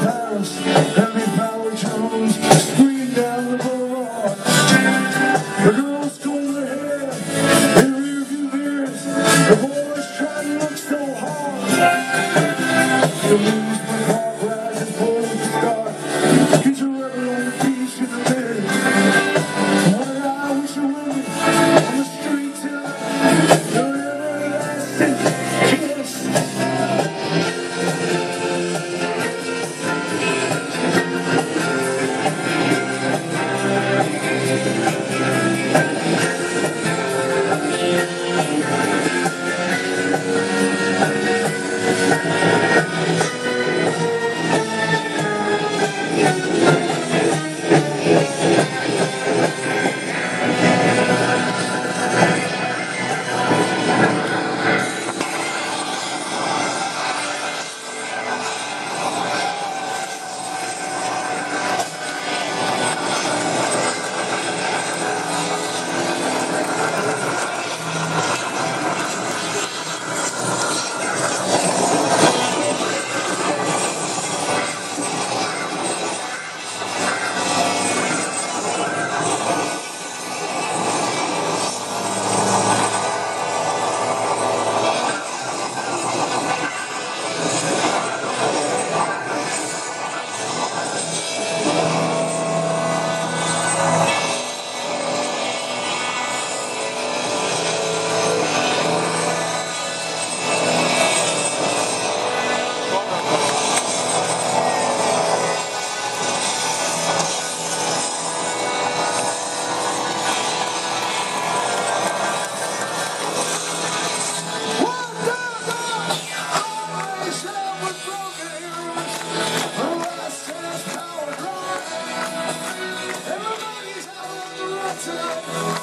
Paris, Henry Power Jones, screamed out. sentence. Tonight.